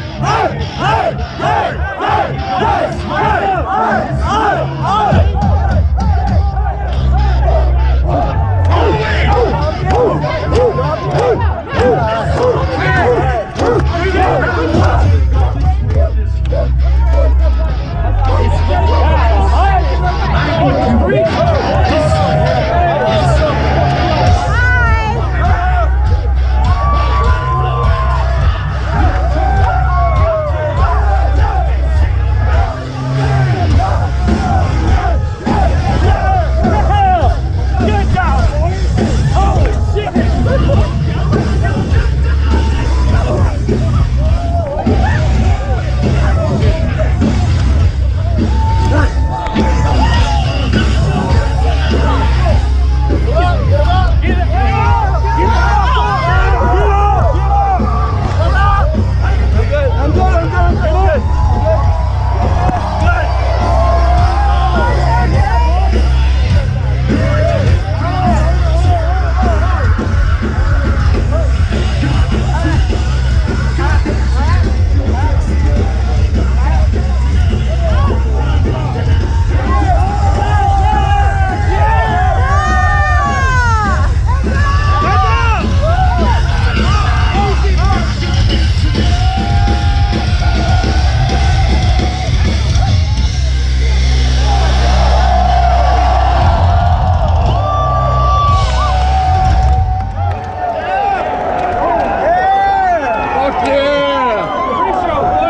hey, hey, hey.